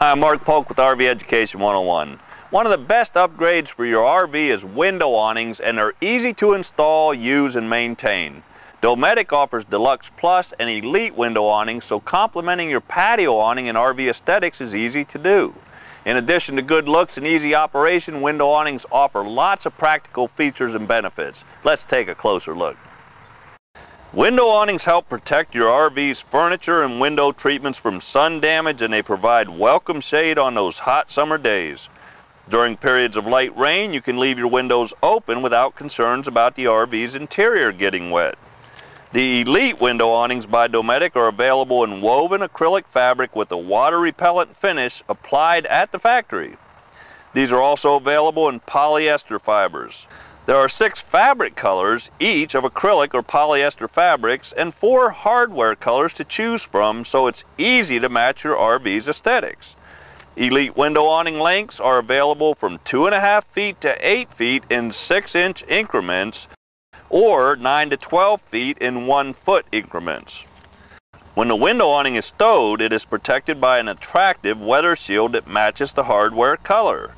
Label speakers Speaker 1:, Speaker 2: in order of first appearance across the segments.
Speaker 1: Hi, I'm Mark Polk with RV Education 101. One of the best upgrades for your RV is window awnings and they're easy to install, use, and maintain. Dometic offers Deluxe Plus and Elite window awnings, so complementing your patio awning and RV aesthetics is easy to do. In addition to good looks and easy operation, window awnings offer lots of practical features and benefits. Let's take a closer look. Window awnings help protect your RV's furniture and window treatments from sun damage and they provide welcome shade on those hot summer days. During periods of light rain, you can leave your windows open without concerns about the RV's interior getting wet. The Elite window awnings by Dometic are available in woven acrylic fabric with a water repellent finish applied at the factory. These are also available in polyester fibers. There are six fabric colors, each of acrylic or polyester fabrics, and four hardware colors to choose from, so it's easy to match your RV's aesthetics. Elite window awning lengths are available from 2.5 feet to 8 feet in 6 inch increments or 9 to 12 feet in 1 foot increments. When the window awning is stowed, it is protected by an attractive weather shield that matches the hardware color.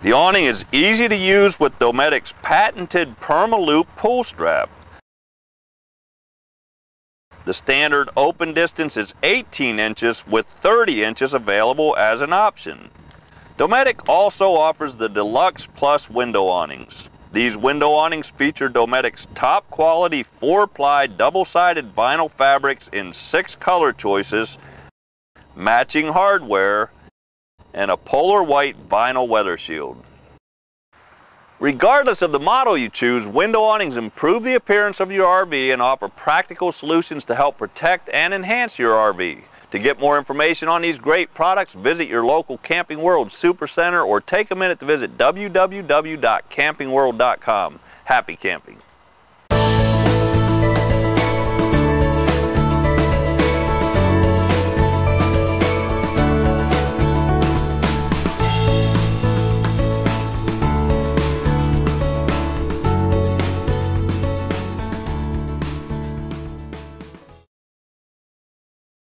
Speaker 1: The awning is easy to use with Dometic's patented Permaloop pull strap. The standard open distance is 18 inches with 30 inches available as an option. Dometic also offers the Deluxe Plus window awnings. These window awnings feature Dometic's top quality four-ply double-sided vinyl fabrics in six color choices, matching hardware, and a polar white vinyl weather shield. Regardless of the model you choose, window awnings improve the appearance of your RV and offer practical solutions to help protect and enhance your RV. To get more information on these great products, visit your local Camping World Supercenter or take a minute to visit www.campingworld.com. Happy camping!